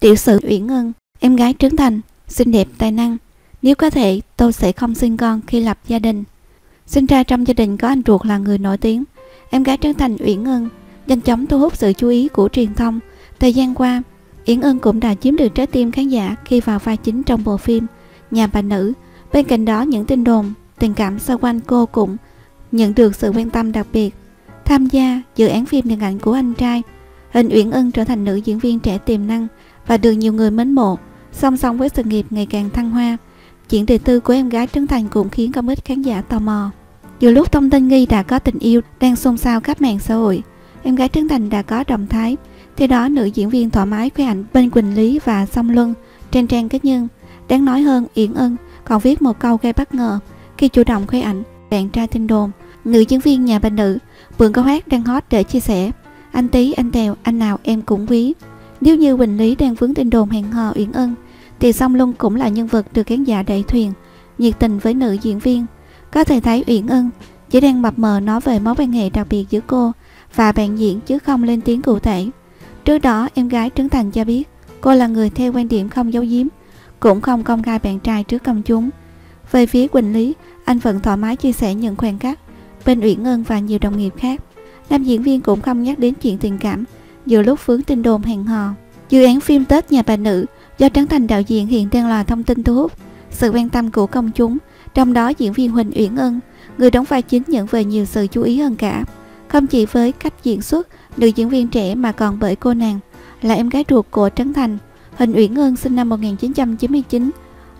Tiểu sử Uyển Ngân, em gái trưởng thành, xinh đẹp tài năng. Nếu có thể, tôi sẽ không sinh con khi lập gia đình. Sinh ra trong gia đình có anh ruột là người nổi tiếng. Em gái trưởng thành Uyển Ngân nhanh chóng thu hút sự chú ý của truyền thông. Thời gian qua, Yến Ân cũng đã chiếm được trái tim khán giả khi vào vai chính trong bộ phim Nhà bà nữ. Bên cạnh đó, những tin đồn, tình cảm xoay quanh cô cũng nhận được sự quan tâm đặc biệt. Tham gia dự án phim điện ảnh của anh trai, Hình Uyển Ân trở thành nữ diễn viên trẻ tiềm năng và được nhiều người mến mộ, song song với sự nghiệp ngày càng thăng hoa. Chuyện đời tư của em gái Trấn Thành cũng khiến không ít khán giả tò mò. Dù lúc thông tin nghi đã có tình yêu đang xôn xao khắp mạng xã hội, em gái Trấn Thành đã có động thái. Theo đó, nữ diễn viên thoải mái khoe ảnh bên Quỳnh Lý và Song Luân trên trang cá nhân. Đáng nói hơn, Yến Ân còn viết một câu gây bất ngờ khi chủ động khoe ảnh bạn trai tin đồn. Nữ diễn viên nhà bà nữ, vườn câu hát đang hot để chia sẻ. Anh tí, anh tèo, anh nào em cũng quý. Nếu như Quỳnh Lý đang vướng tin đồn hẹn hò Uyển Ân, thì Song Luân cũng là nhân vật được khán giả đẩy thuyền, nhiệt tình với nữ diễn viên. Có thể thấy Uyển Ân chỉ đang mập mờ nói về mối quan hệ đặc biệt giữa cô và bạn diễn chứ không lên tiếng cụ thể. Trước đó, em gái Trấn Thành cho biết cô là người theo quan điểm không giấu giếm, cũng không công khai bạn trai trước công chúng. Về phía Quỳnh Lý, anh vẫn thoải mái chia sẻ những khoảnh khắc bên Uyển Ân và nhiều đồng nghiệp khác. Nam diễn viên cũng không nhắc đến chuyện tình cảm giữa lúc vướng tin đồn hẹn hò. Dự án phim Tết Nhà bà nữ do Trấn Thành đạo diễn hiện đang là thông tin thu hút sự quan tâm của công chúng, trong đó diễn viên Huỳnh Uyển Ân, người đóng vai chính nhận về nhiều sự chú ý hơn cả. Không chỉ với cách diễn xuất nữ diễn viên trẻ mà còn bởi cô nàng là em gái ruột của Trấn Thành. Huỳnh Uyển Ân sinh năm 1999,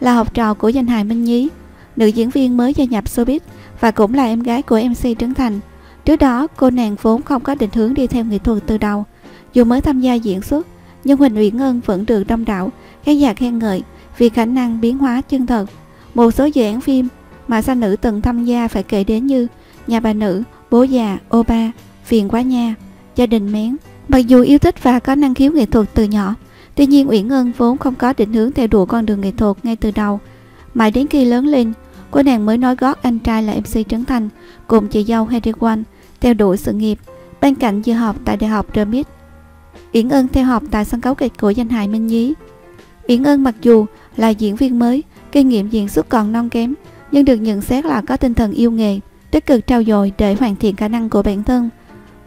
là học trò của danh hài Minh Nhí, nữ diễn viên mới gia nhập showbiz và cũng là em gái của MC Trấn Thành. Trước đó, cô nàng vốn không có định hướng đi theo nghệ thuật từ đầu. Dù mới tham gia diễn xuất, nhưng Huỳnh Uyển Ngân vẫn được đông đảo khán giả khen ngợi vì khả năng biến hóa chân thật. Một số dự án phim mà sa nữ từng tham gia phải kể đến như Nhà bà nữ, Bố già, Ô ba, Phiền quá nha, Gia đình mén. Mặc dù yêu thích và có năng khiếu nghệ thuật từ nhỏ, tuy nhiên Uyển Ngân vốn không có định hướng theo đuổi con đường nghệ thuật ngay từ đầu. Mãi đến khi lớn lên, cô nàng mới nói gót anh trai là MC Trấn Thành cùng chị dâu Harry One theo đuổi sự nghiệp. Bên cạnh giờ học tại Đại học Dermit, Yến Ân theo học tại sân khấu kịch của danh hài Minh Nhí. Yến Ân mặc dù là diễn viên mới, kinh nghiệm diễn xuất còn non kém, nhưng được nhận xét là có tinh thần yêu nghề, tích cực trao dồi để hoàn thiện khả năng của bản thân.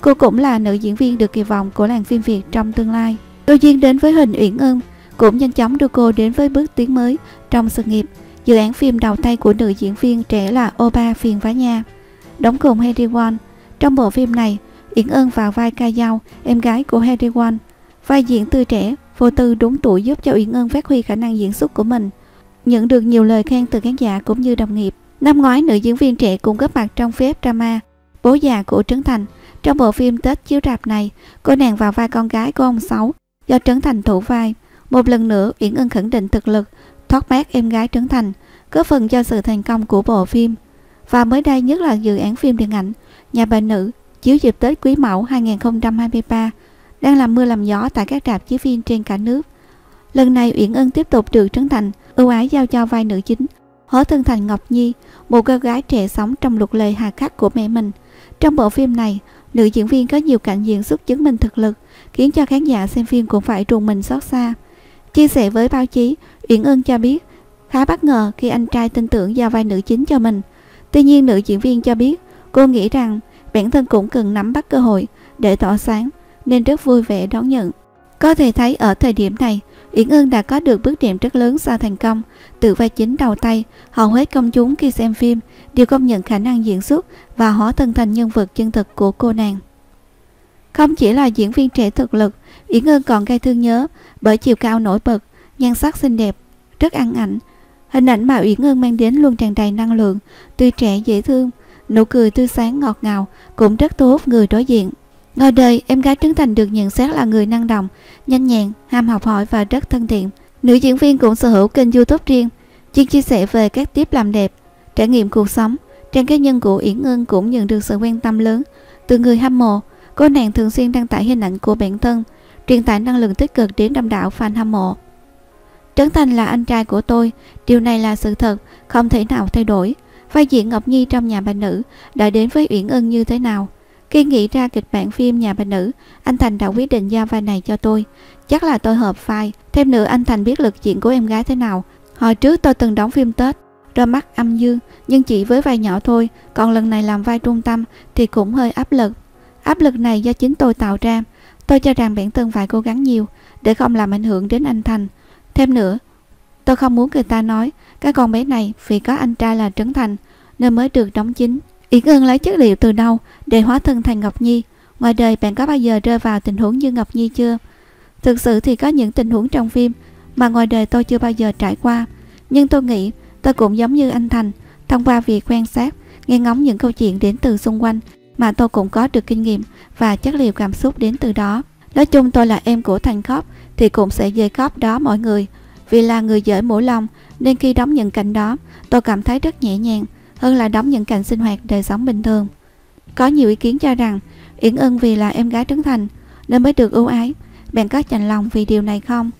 Cô cũng là nữ diễn viên được kỳ vọng của làng phim Việt trong tương lai. Đôi duyên đến với Huỳnh Uyển Ân cũng nhanh chóng đưa cô đến với bước tiến mới trong sự nghiệp. Dự án phim đầu tay của nữ diễn viên trẻ là Oba Phiền Vá Nha, đóng cùng Henry Won. Trong bộ phim này, Yến Ân vào vai ca dao, em gái của Harry Won. Vai diễn tươi trẻ, vô tư đúng tuổi giúp cho Yến Ân phát huy khả năng diễn xuất của mình. Nhận được nhiều lời khen từ khán giả cũng như đồng nghiệp. Năm ngoái, nữ diễn viên trẻ cũng góp mặt trong phép drama Bố già của Trấn Thành. Trong bộ phim Tết chiếu rạp này, cô nàng vào vai con gái của ông Sáu do Trấn Thành thủ vai. Một lần nữa, Yến Ân khẳng định thực lực, thoát mát em gái Trấn Thành, góp phần cho sự thành công của bộ phim. Và mới đây nhất là dự án phim điện ảnh Nhà bà nữ chiếu dịp Tết Quý Mão 2023 đang làm mưa làm gió tại các rạp chiếu phim trên cả nước. Lần này Uyển Ân tiếp tục được Trấn Thành ưu ái giao cho vai nữ chính, hóa thân thành Ngọc Nhi, một cô gái trẻ sống trong luật lệ hà khắc của mẹ mình. Trong bộ phim này, nữ diễn viên có nhiều cảnh diễn xuất chứng minh thực lực, khiến cho khán giả xem phim cũng phải trùng mình xót xa. Chia sẻ với báo chí, Uyển Ân cho biết khá bất ngờ khi anh trai tin tưởng giao vai nữ chính cho mình. Tuy nhiên nữ diễn viên cho biết cô nghĩ rằng bản thân cũng cần nắm bắt cơ hội để tỏ sáng nên rất vui vẻ đón nhận. Có thể thấy ở thời điểm này, Yến Ưng đã có được bước đệm rất lớn sau thành công. Từ vai chính đầu tay, hầu hết công chúng khi xem phim đều công nhận khả năng diễn xuất và hóa thân thành nhân vật chân thực của cô nàng. Không chỉ là diễn viên trẻ thực lực, Yến Ưng còn gây thương nhớ bởi chiều cao nổi bật, nhan sắc xinh đẹp, rất ăn ảnh. Hình ảnh mà Yến Ưng mang đến luôn tràn đầy năng lượng, tươi trẻ dễ thương, nụ cười tươi sáng ngọt ngào cũng rất thu hút người đối diện. Ngoài đời, em gái Trấn Thành được nhận xét là người năng động, nhanh nhẹn, ham học hỏi và rất thân thiện. Nữ diễn viên cũng sở hữu kênh youtube riêng, chuyên chia sẻ về các tiếp làm đẹp, trải nghiệm cuộc sống. Trang cá nhân của Yến Ngân cũng nhận được sự quan tâm lớn từ người hâm mộ. Cô nàng thường xuyên đăng tải hình ảnh của bản thân, truyền tải năng lượng tích cực đến đông đảo fan hâm mộ. Trấn Thành là anh trai của tôi, điều này là sự thật, không thể nào thay đổi. Vai diễn Ngọc Nhi trong nhà bà nữ đã đến với Uyển Ân như thế nào? Khi nghĩ ra kịch bản phim Nhà bà nữ, anh Thành đã quyết định giao vai này cho tôi. Chắc là tôi hợp vai. Thêm nữa anh Thành biết lực diễn của em gái thế nào. Hồi trước tôi từng đóng phim Tết, đôi mắt âm dương, nhưng chỉ với vai nhỏ thôi, còn lần này làm vai trung tâm thì cũng hơi áp lực. Áp lực này do chính tôi tạo ra. Tôi cho rằng bản thân phải cố gắng nhiều để không làm ảnh hưởng đến anh Thành. Thêm nữa, tôi không muốn người ta nói cái con bé này vì có anh trai là Trấn Thành nên mới được đóng chính. Yến Ân lấy chất liệu từ đâu để hóa thân thành Ngọc Nhi? Ngoài đời bạn có bao giờ rơi vào tình huống như Ngọc Nhi chưa? Thực sự thì có những tình huống trong phim mà ngoài đời tôi chưa bao giờ trải qua. Nhưng tôi nghĩ tôi cũng giống như anh Thành, thông qua việc quan sát, nghe ngóng những câu chuyện đến từ xung quanh mà tôi cũng có được kinh nghiệm và chất liệu cảm xúc đến từ đó. Nói chung tôi là em của Thành khóc thì cũng sẽ dây khóc đó mọi người. Vì là người dở mũi lòng nên khi đóng những cảnh đó tôi cảm thấy rất nhẹ nhàng hơn là đóng những cảnh sinh hoạt đời sống bình thường. Có nhiều ý kiến cho rằng Yến Ân vì là em gái Trấn Thành nên mới được ưu ái. Bạn có chạnh lòng vì điều này không?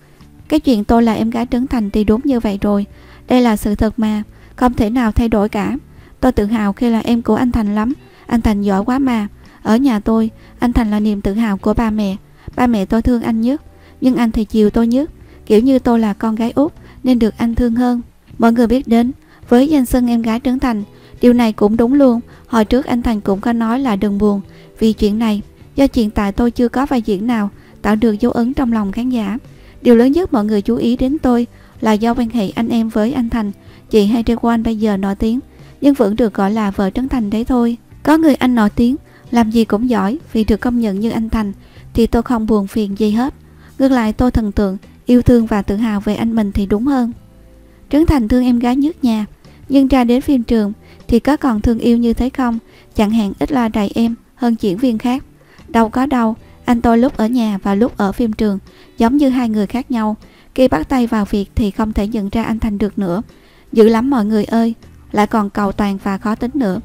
Cái chuyện tôi là em gái Trấn Thành thì đúng như vậy rồi. Đây là sự thật mà, không thể nào thay đổi cả. Tôi tự hào khi là em của anh Thành lắm. Anh Thành giỏi quá mà. Ở nhà tôi, anh Thành là niềm tự hào của ba mẹ. Ba mẹ tôi thương anh nhất, nhưng anh thì chiều tôi nhất. Kiểu như tôi là con gái út nên được anh thương hơn. Mọi người biết đến, với danh xưng em gái Trấn Thành, điều này cũng đúng luôn. Hồi trước anh Thành cũng có nói là đừng buồn vì chuyện này. Do hiện tại tôi chưa có vai diễn nào tạo được dấu ấn trong lòng khán giả. Điều lớn nhất mọi người chú ý đến tôi là do quan hệ anh em với anh Thành. Chị hay Quan bây giờ nổi tiếng, nhưng vẫn được gọi là vợ Trấn Thành đấy thôi. Có người anh nổi tiếng, làm gì cũng giỏi vì được công nhận như anh Thành, thì tôi không buồn phiền gì hết. Ngược lại tôi thần tượng, yêu thương và tự hào về anh mình thì đúng hơn. Trấn Thành thương em gái nhất nhà, nhưng ra đến phim trường thì có còn thương yêu như thế không? Chẳng hạn ít lo đầy em hơn diễn viên khác. Đâu có đâu, anh tôi lúc ở nhà và lúc ở phim trường giống như hai người khác nhau. Khi bắt tay vào việc thì không thể nhận ra anh Thành được nữa. Dữ lắm mọi người ơi, lại còn cầu toàn và khó tính nữa.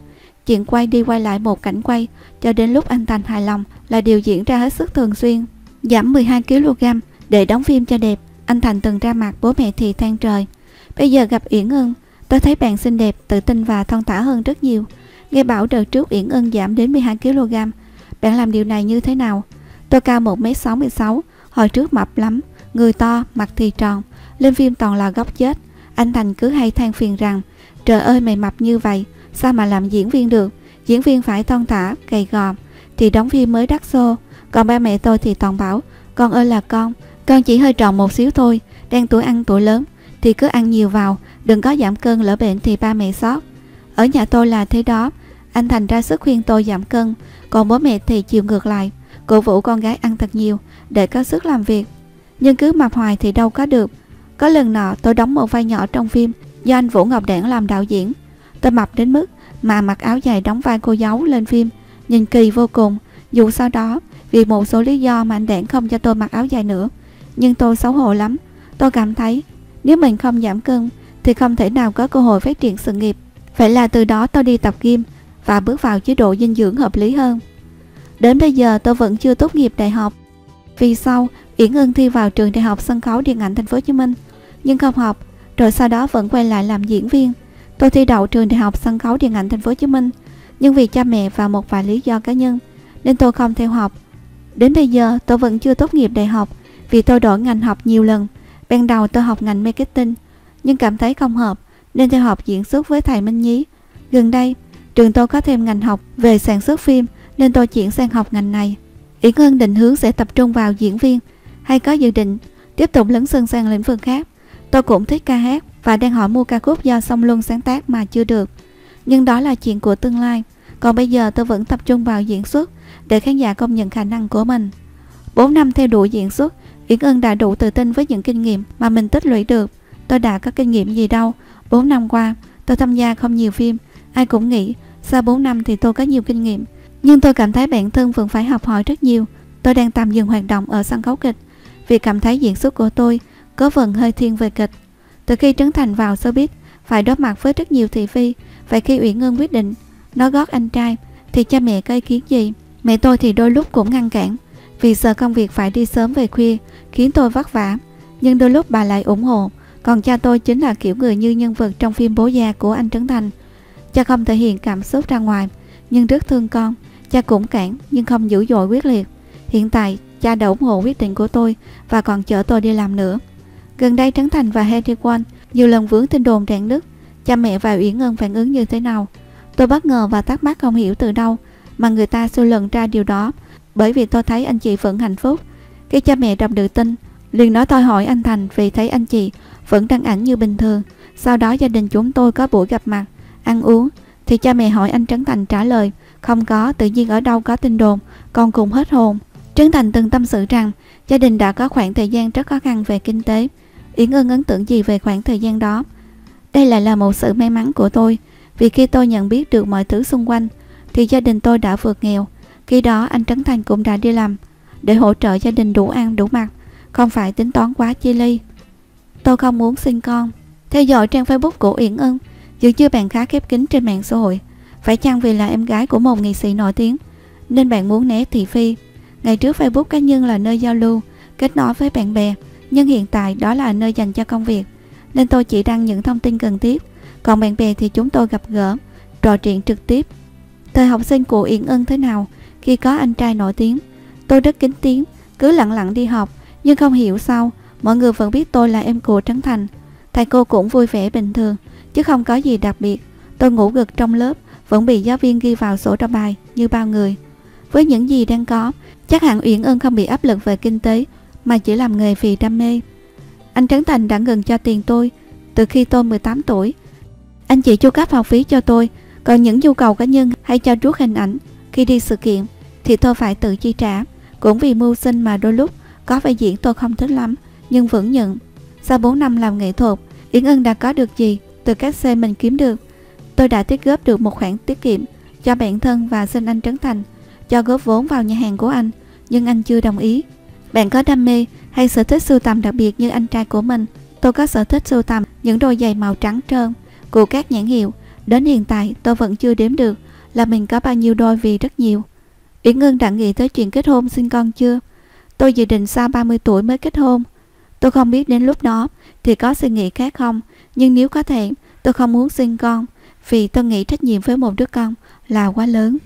Chuyện quay đi quay lại một cảnh quay cho đến lúc anh Thành hài lòng là điều diễn ra hết sức thường xuyên. Giảm 12kg để đóng phim cho đẹp, anh Thành từng ra mặt bố mẹ thì than trời. Bây giờ gặp Yển Ưng tôi thấy bạn xinh đẹp, tự tin và thon thả hơn rất nhiều. Nghe bảo đợt trước Yển Ưng giảm đến 12kg. Bạn làm điều này như thế nào? Tôi cao 1m66, hồi trước mập lắm, người to, mặt thì tròn, lên phim toàn là góc chết. Anh Thành cứ hay than phiền rằng, trời ơi mày mập như vậy, sao mà làm diễn viên được? Diễn viên phải thon thả, gầy gò, thì đóng phim mới đắt xô. Còn ba mẹ tôi thì toàn bảo, con ơi là con, con chỉ hơi tròn một xíu thôi, đang tuổi ăn tuổi lớn, thì cứ ăn nhiều vào, đừng có giảm cân lỡ bệnh thì ba mẹ xót. Ở nhà tôi là thế đó, anh Thành ra sức khuyên tôi giảm cân, còn bố mẹ thì chiều ngược lại, cổ vũ con gái ăn thật nhiều để có sức làm việc. Nhưng cứ mập hoài thì đâu có được. Có lần nọ tôi đóng một vai nhỏ trong phim do anh Vũ Ngọc Đảng làm đạo diễn. Tôi mập đến mức mà mặc áo dài đóng vai cô giáo lên phim, nhìn kỳ vô cùng. Dù sau đó, vì một số lý do mà anh Đảng không cho tôi mặc áo dài nữa. Nhưng tôi xấu hổ lắm. Tôi cảm thấy nếu mình không giảm cân thì không thể nào có cơ hội phát triển sự nghiệp. Vậy là từ đó tôi đi tập gym và bước vào chế độ dinh dưỡng hợp lý hơn. Đến bây giờ tôi vẫn chưa tốt nghiệp đại học. Vì sau, Yến Ưng thi vào trường đại học sân khấu điện ảnh thành phố Hồ Chí Minh, nhưng không học, rồi sau đó vẫn quay lại làm diễn viên. Tôi thi đậu trường đại học sân khấu điện ảnh thành phố Hồ Chí Minh, nhưng vì cha mẹ và một vài lý do cá nhân nên tôi không theo học. Đến bây giờ tôi vẫn chưa tốt nghiệp đại học vì tôi đổi ngành học nhiều lần. Ban đầu tôi học ngành marketing nhưng cảm thấy không hợp nên tôi học diễn xuất với thầy Minh Nhí. Gần đây, trường tôi có thêm ngành học về sản xuất phim nên tôi chuyển sang học ngành này. Yến Hân định hướng sẽ tập trung vào diễn viên hay có dự định tiếp tục lấn sân sang lĩnh vực khác. Tôi cũng thích ca hát và đang hỏi mua ca khúc do Song Luân sáng tác mà chưa được. Nhưng đó là chuyện của tương lai. Còn bây giờ tôi vẫn tập trung vào diễn xuất để khán giả công nhận khả năng của mình. 4 năm theo đuổi diễn xuất, Yến Ân đã đủ tự tin với những kinh nghiệm mà mình tích lũy được. Tôi đã có kinh nghiệm gì đâu. 4 năm qua, tôi tham gia không nhiều phim. Ai cũng nghĩ, sau 4 năm thì tôi có nhiều kinh nghiệm. Nhưng tôi cảm thấy bản thân vẫn phải học hỏi rất nhiều. Tôi đang tạm dừng hoạt động ở sân khấu kịch vì cảm thấy diễn xuất của tôi có phần hơi thiên về kịch. Từ khi Trấn Thành vào showbiz, phải đối mặt với rất nhiều thị phi. Vậy khi Uyển Ngân quyết định nó gót anh trai, thì cha mẹ có ý kiến gì? Mẹ tôi thì đôi lúc cũng ngăn cản, vì sợ công việc phải đi sớm về khuya, khiến tôi vất vả. Nhưng đôi lúc bà lại ủng hộ. Còn cha tôi chính là kiểu người như nhân vật trong phim Bố già của anh Trấn Thành. Cha không thể hiện cảm xúc ra ngoài, nhưng rất thương con. Cha cũng cản nhưng không dữ dội quyết liệt. Hiện tại, cha đã ủng hộ quyết định của tôi và còn chở tôi đi làm nữa. Gần đây Trấn Thành và Henry Quan nhiều lần vướng tin đồn rạn nứt. Cha mẹ và Uyển Ngân phản ứng như thế nào? Tôi bất ngờ và thắc mắc không hiểu từ đâu mà người ta suy luận ra điều đó bởi vì tôi thấy anh chị vẫn hạnh phúc. Khi cha mẹ đọc được tin, liền nói tôi hỏi anh Thành vì thấy anh chị vẫn đăng ảnh như bình thường. Sau đó gia đình chúng tôi có buổi gặp mặt, ăn uống, thì cha mẹ hỏi anh Trấn Thành trả lời không có, tự nhiên ở đâu có tin đồn, con cùng hết hồn. Trấn Thành từng tâm sự rằng gia đình đã có khoảng thời gian rất khó khăn về kinh tế. Yến Ân ấn tượng gì về khoảng thời gian đó? Đây lại là một sự may mắn của tôi, vì khi tôi nhận biết được mọi thứ xung quanh, thì gia đình tôi đã vượt nghèo. Khi đó anh Trấn Thành cũng đã đi làm để hỗ trợ gia đình đủ ăn đủ mặc, không phải tính toán quá chi ly. Tôi không muốn sinh con. Theo dõi trang Facebook của Yến Ân, dường như bạn khá khép kín trên mạng xã hội. Phải chăng vì là em gái của một nghệ sĩ nổi tiếng, nên bạn muốn né thị phi. Ngày trước Facebook cá nhân là nơi giao lưu, kết nối với bạn bè, nhưng hiện tại đó là nơi dành cho công việc. Nên tôi chỉ đăng những thông tin cần thiết, còn bạn bè thì chúng tôi gặp gỡ, trò chuyện trực tiếp. Thời học sinh của Yến Ân thế nào khi có anh trai nổi tiếng? Tôi rất kính tiếng, cứ lặng lặng đi học, nhưng không hiểu sao mọi người vẫn biết tôi là em của Trấn Thành. Thầy cô cũng vui vẻ bình thường, chứ không có gì đặc biệt. Tôi ngủ gật trong lớp, vẫn bị giáo viên ghi vào sổ trong bài như bao người. Với những gì đang có, chắc hẳn Uyển Ân không bị áp lực về kinh tế mà chỉ làm nghề vì đam mê. Anh Trấn Thành đã ngừng cho tiền tôi từ khi tôi 18 tuổi. Anh chỉ chu cấp học phí cho tôi, còn những nhu cầu cá nhân hay cho rút hình ảnh khi đi sự kiện thì tôi phải tự chi trả. Cũng vì mưu sinh mà đôi lúc có vai diễn tôi không thích lắm nhưng vẫn nhận. Sau 4 năm làm nghệ thuật, Yến Ân đã có được gì từ các xe mình kiếm được? Tôi đã tiết góp được một khoản tiết kiệm cho bản thân và xin anh Trấn Thành cho góp vốn vào nhà hàng của anh, nhưng anh chưa đồng ý. Bạn có đam mê hay sở thích sưu tầm đặc biệt như anh trai của mình? Tôi có sở thích sưu tầm những đôi giày màu trắng trơn của các nhãn hiệu. Đến hiện tại tôi vẫn chưa đếm được là mình có bao nhiêu đôi vì rất nhiều. Yến Ngân đã nghĩ tới chuyện kết hôn sinh con chưa? Tôi dự định sau 30 tuổi mới kết hôn. Tôi không biết đến lúc đó thì có suy nghĩ khác không, nhưng nếu có thể, tôi không muốn sinh con vì tôi nghĩ trách nhiệm với một đứa con là quá lớn.